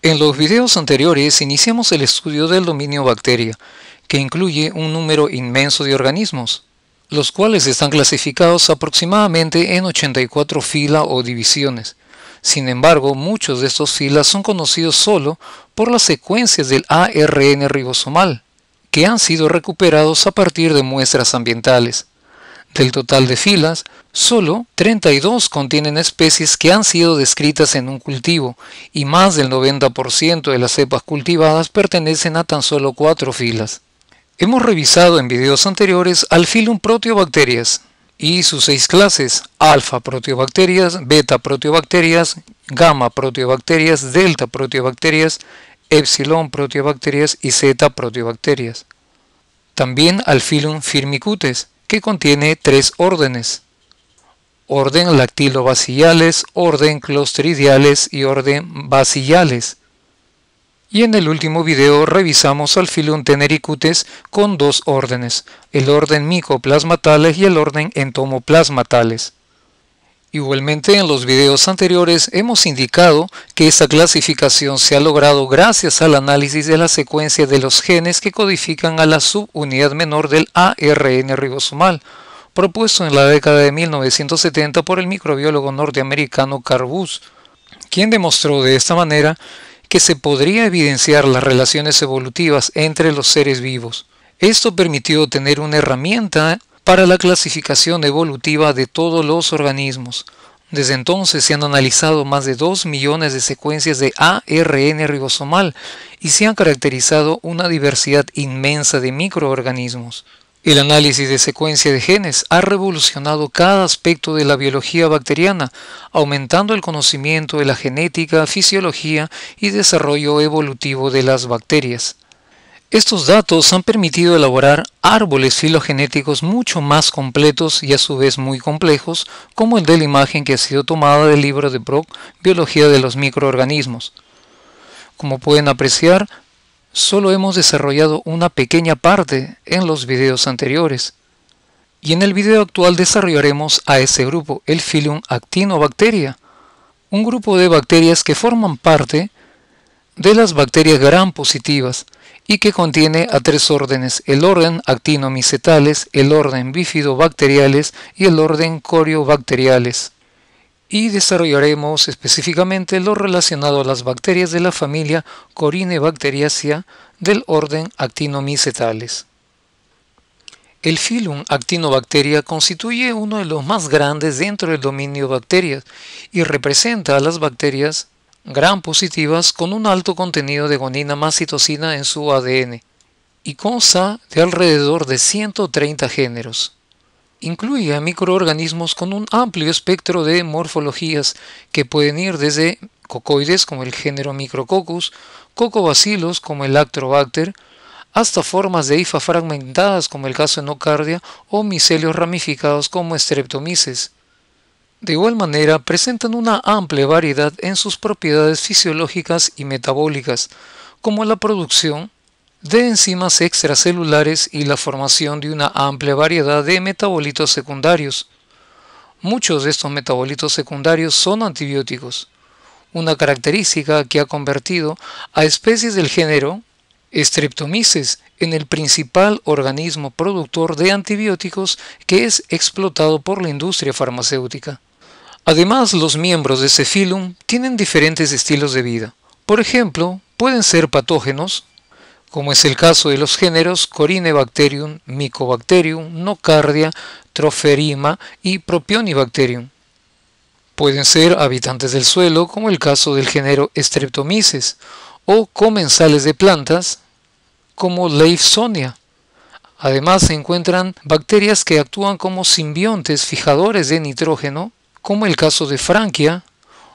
En los videos anteriores iniciamos el estudio del dominio bacteria, que incluye un número inmenso de organismos, los cuales están clasificados aproximadamente en 84 filas o divisiones. Sin embargo, muchos de estos filas son conocidos solo por las secuencias del ARN ribosomal, que han sido recuperados a partir de muestras ambientales. Del total de filas, solo 32 contienen especies que han sido descritas en un cultivo y más del 90% de las cepas cultivadas pertenecen a tan solo cuatro filas. Hemos revisado en videos anteriores al filum Proteobacterias y sus seis clases, alfa proteobacterias, beta proteobacterias, gamma proteobacterias, delta proteobacterias, epsilon proteobacterias y zeta proteobacterias. También al filum Firmicutes, que contiene tres órdenes. Orden lactilobacillales, orden clostridiales y orden bacillales. Y en el último video revisamos al filum Tenericutes con dos órdenes, el orden Mycoplasmatales y el orden Entomoplasmatales. Igualmente en los videos anteriores hemos indicado que esta clasificación se ha logrado gracias al análisis de la secuencia de los genes que codifican a la subunidad menor del ARN ribosomal, propuesto en la década de 1970 por el microbiólogo norteamericano Carl quien demostró de esta manera que se podría evidenciar las relaciones evolutivas entre los seres vivos. Esto permitió tener una herramienta para la clasificación evolutiva de todos los organismos. Desde entonces se han analizado más de 2 millones de secuencias de ARN ribosomal y se han caracterizado una diversidad inmensa de microorganismos. El análisis de secuencia de genes ha revolucionado cada aspecto de la biología bacteriana, aumentando el conocimiento de la genética, fisiología y desarrollo evolutivo de las bacterias. Estos datos han permitido elaborar árboles filogenéticos mucho más completos y a su vez muy complejos, como el de la imagen que ha sido tomada del libro de Brock, Biología de los microorganismos. Como pueden apreciar, solo hemos desarrollado una pequeña parte en los videos anteriores. Y en el video actual desarrollaremos a ese grupo, el Phylum Actinobacteria, un grupo de bacterias que forman parte de las bacterias gram positivas, y que contiene a tres órdenes, el orden actinomicetales, el orden bifidobacteriales y el orden coriobacteriales. Y desarrollaremos específicamente lo relacionado a las bacterias de la familia Corinebacteriaceae del orden actinomicetales. El filum Actinobacteria constituye uno de los más grandes dentro del dominio bacterias y representa a las bacterias gran positivas con un alto contenido de gonina más citosina en su ADN y consta de alrededor de 130 géneros. Incluye a microorganismos con un amplio espectro de morfologías que pueden ir desde cocoides como el género Micrococcus, cocobacilos como el Lactobacter, hasta formas de hifa fragmentadas como el caso de Nocardia o micelios ramificados como Streptomyces. De igual manera, presentan una amplia variedad en sus propiedades fisiológicas y metabólicas, como la producción de enzimas extracelulares y la formación de una amplia variedad de metabolitos secundarios. Muchos de estos metabolitos secundarios son antibióticos, una característica que ha convertido a especies del género Streptomyces en el principal organismo productor de antibióticos que es explotado por la industria farmacéutica. Además, los miembros de filum tienen diferentes estilos de vida. Por ejemplo, pueden ser patógenos, como es el caso de los géneros Corinebacterium, Mycobacterium, Nocardia, Troferima y Propionibacterium. Pueden ser habitantes del suelo, como el caso del género Streptomyces, o comensales de plantas, como Leifsonia. Además se encuentran bacterias que actúan como simbiontes fijadores de nitrógeno, como el caso de Franquia,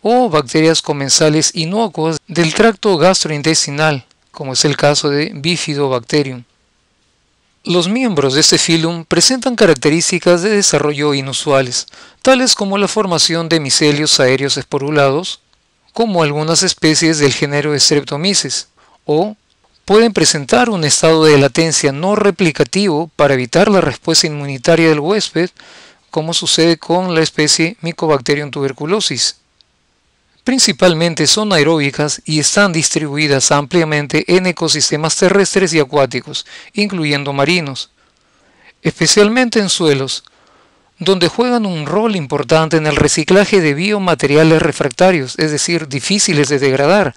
o bacterias comensales inocuas del tracto gastrointestinal, como es el caso de Bifidobacterium. Los miembros de este filum presentan características de desarrollo inusuales, tales como la formación de micelios aéreos esporulados, como algunas especies del género Streptomyces, o pueden presentar un estado de latencia no replicativo para evitar la respuesta inmunitaria del huésped como sucede con la especie Mycobacterium tuberculosis. Principalmente son aeróbicas y están distribuidas ampliamente en ecosistemas terrestres y acuáticos, incluyendo marinos, especialmente en suelos, donde juegan un rol importante en el reciclaje de biomateriales refractarios, es decir, difíciles de degradar,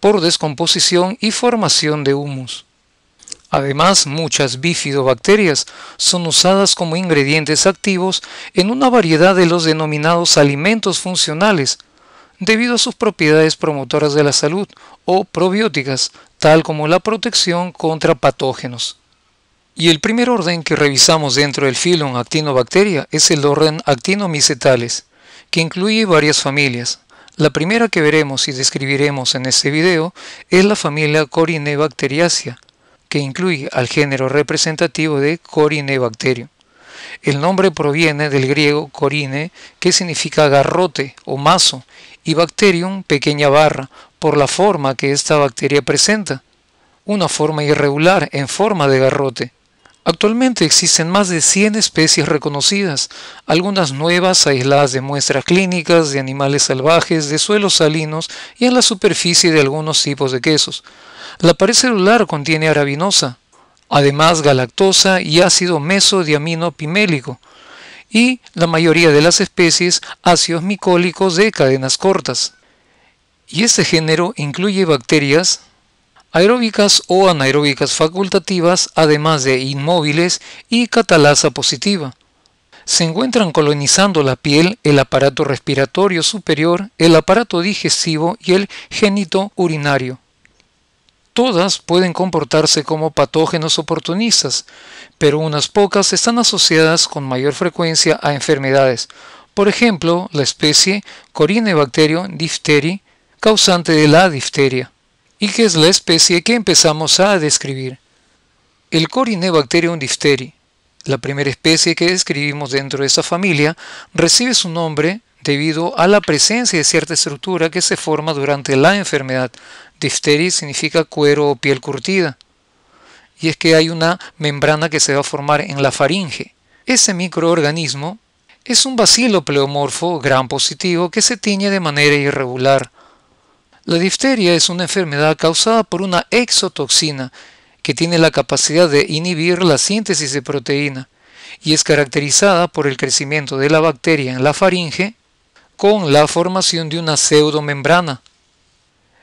por descomposición y formación de humus. Además, muchas bifidobacterias son usadas como ingredientes activos en una variedad de los denominados alimentos funcionales, debido a sus propiedades promotoras de la salud o probióticas, tal como la protección contra patógenos. Y el primer orden que revisamos dentro del filum Actinobacteria es el orden Actinomycetales, que incluye varias familias. La primera que veremos y describiremos en este video es la familia Corinebacteriaceae, que incluye al género representativo de Corinebacterium. El nombre proviene del griego corine, que significa garrote o mazo, y bacterium, pequeña barra, por la forma que esta bacteria presenta, una forma irregular en forma de garrote. Actualmente existen más de 100 especies reconocidas, algunas nuevas aisladas de muestras clínicas de animales salvajes, de suelos salinos y en la superficie de algunos tipos de quesos. La pared celular contiene arabinosa, además galactosa y ácido mesodiamino pimélico, y la mayoría de las especies ácidos micólicos de cadenas cortas. Y este género incluye bacterias aeróbicas o anaeróbicas facultativas, además de inmóviles y catalasa positiva. Se encuentran colonizando la piel, el aparato respiratorio superior, el aparato digestivo y el génito urinario. Todas pueden comportarse como patógenos oportunistas, pero unas pocas están asociadas con mayor frecuencia a enfermedades. Por ejemplo, la especie Corinebacterium diphtheri, causante de la difteria y que es la especie que empezamos a describir. El Corinebacterium diphtheri, la primera especie que describimos dentro de esta familia, recibe su nombre debido a la presencia de cierta estructura que se forma durante la enfermedad. Diphtheri significa cuero o piel curtida. Y es que hay una membrana que se va a formar en la faringe. Ese microorganismo es un bacilo pleomorfo gran positivo que se tiñe de manera irregular la difteria es una enfermedad causada por una exotoxina que tiene la capacidad de inhibir la síntesis de proteína y es caracterizada por el crecimiento de la bacteria en la faringe con la formación de una pseudomembrana.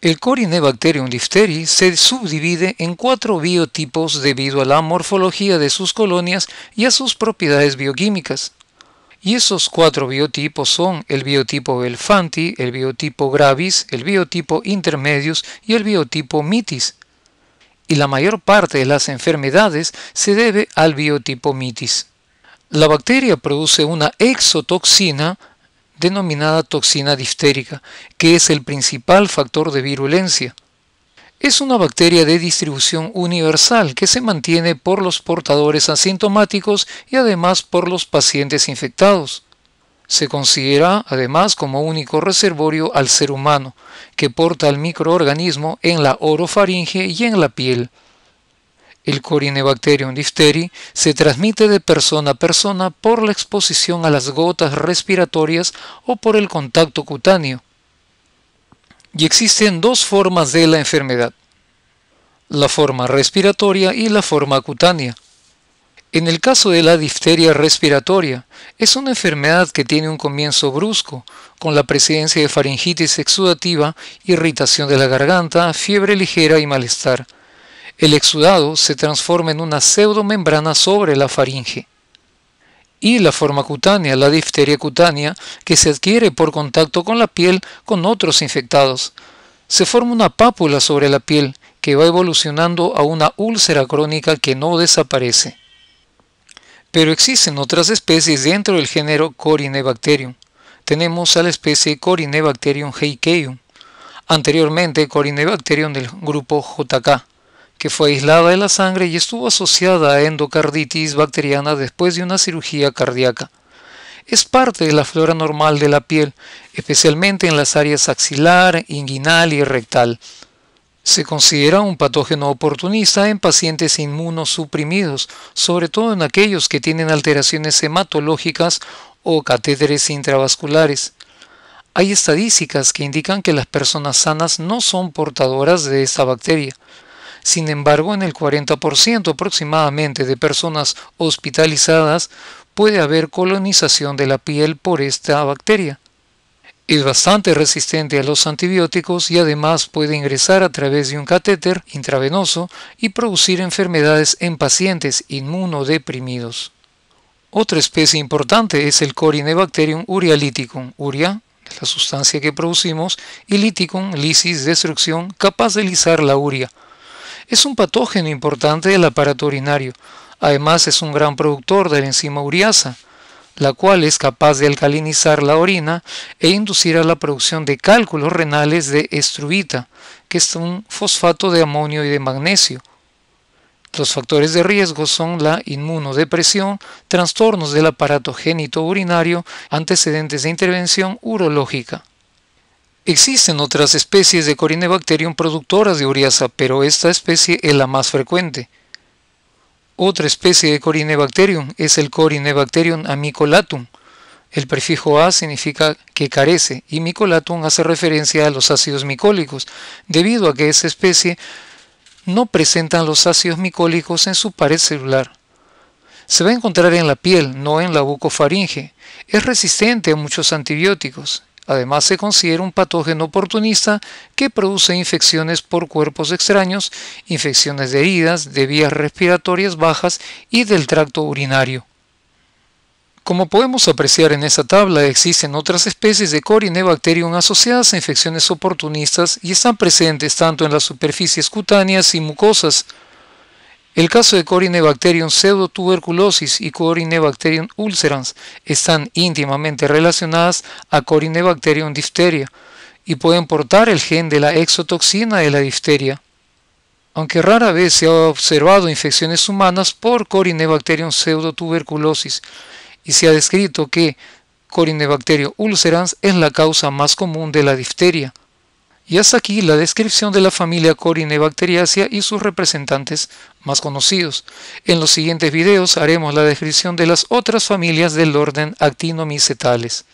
El Corinebacterium diphtheri se subdivide en cuatro biotipos debido a la morfología de sus colonias y a sus propiedades bioquímicas. Y esos cuatro biotipos son el biotipo Belfanti, el biotipo Gravis, el biotipo Intermedius y el biotipo Mitis. Y la mayor parte de las enfermedades se debe al biotipo Mitis. La bacteria produce una exotoxina denominada toxina diftérica, que es el principal factor de virulencia. Es una bacteria de distribución universal que se mantiene por los portadores asintomáticos y además por los pacientes infectados. Se considera además como único reservorio al ser humano, que porta el microorganismo en la orofaringe y en la piel. El Corinebacterium diphtheri se transmite de persona a persona por la exposición a las gotas respiratorias o por el contacto cutáneo. Y existen dos formas de la enfermedad, la forma respiratoria y la forma cutánea. En el caso de la difteria respiratoria, es una enfermedad que tiene un comienzo brusco, con la presencia de faringitis exudativa, irritación de la garganta, fiebre ligera y malestar. El exudado se transforma en una pseudomembrana sobre la faringe y la forma cutánea, la difteria cutánea, que se adquiere por contacto con la piel con otros infectados. Se forma una pápula sobre la piel que va evolucionando a una úlcera crónica que no desaparece. Pero existen otras especies dentro del género Corinebacterium. Tenemos a la especie Corinebacterium heikeum, anteriormente Corinebacterium del grupo JK que fue aislada de la sangre y estuvo asociada a endocarditis bacteriana después de una cirugía cardíaca. Es parte de la flora normal de la piel, especialmente en las áreas axilar, inguinal y rectal. Se considera un patógeno oportunista en pacientes inmunosuprimidos, sobre todo en aquellos que tienen alteraciones hematológicas o catéteres intravasculares. Hay estadísticas que indican que las personas sanas no son portadoras de esta bacteria. Sin embargo, en el 40% aproximadamente de personas hospitalizadas puede haber colonización de la piel por esta bacteria. Es bastante resistente a los antibióticos y además puede ingresar a través de un catéter intravenoso y producir enfermedades en pacientes inmunodeprimidos. Otra especie importante es el Corynebacterium urialiticum, uria, la sustancia que producimos, y liticum, lisis, destrucción, capaz de lisar la uria. Es un patógeno importante del aparato urinario, Además es un gran productor de la enzima uriasa, la cual es capaz de alcalinizar la orina e inducir a la producción de cálculos renales de estrubita, que es un fosfato de amonio y de magnesio. Los factores de riesgo son la inmunodepresión, trastornos del aparato génito urinario, antecedentes de intervención urológica. Existen otras especies de Corynebacterium productoras de uriasa, pero esta especie es la más frecuente. Otra especie de Corynebacterium es el Corynebacterium amicolatum. El prefijo A significa que carece y micolatum hace referencia a los ácidos micólicos, debido a que esa especie no presenta los ácidos micólicos en su pared celular. Se va a encontrar en la piel, no en la bucofaringe. Es resistente a muchos antibióticos. Además, se considera un patógeno oportunista que produce infecciones por cuerpos extraños, infecciones de heridas, de vías respiratorias bajas y del tracto urinario. Como podemos apreciar en esta tabla, existen otras especies de Corynebacterium asociadas a infecciones oportunistas y están presentes tanto en las superficies cutáneas y mucosas, el caso de Corynebacterium pseudotuberculosis y Corynebacterium ulcerans están íntimamente relacionadas a Corynebacterium difteria y pueden portar el gen de la exotoxina de la difteria. Aunque rara vez se ha observado infecciones humanas por Corynebacterium pseudotuberculosis y se ha descrito que Corynebacterium ulcerans es la causa más común de la difteria. Y hasta aquí la descripción de la familia Corynebacteriaceae y sus representantes más conocidos. En los siguientes videos haremos la descripción de las otras familias del orden Actinomycetales.